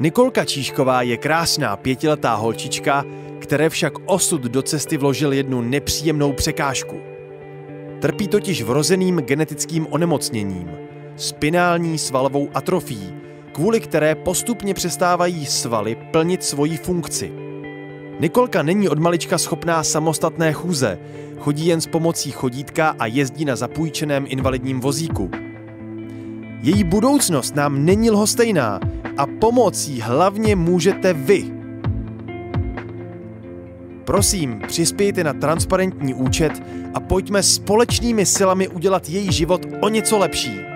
Nikolka Číšková je krásná pětiletá holčička, které však osud do cesty vložil jednu nepříjemnou překážku. Trpí totiž vrozeným genetickým onemocněním, spinální svalovou atrofí, kvůli které postupně přestávají svaly plnit svoji funkci. Nikolka není od malička schopná samostatné chůze, chodí jen s pomocí chodítka a jezdí na zapůjčeném invalidním vozíku. Její budoucnost nám není lhostejná a pomocí hlavně můžete vy. Prosím, přispějte na transparentní účet a pojďme společnými silami udělat její život o něco lepší.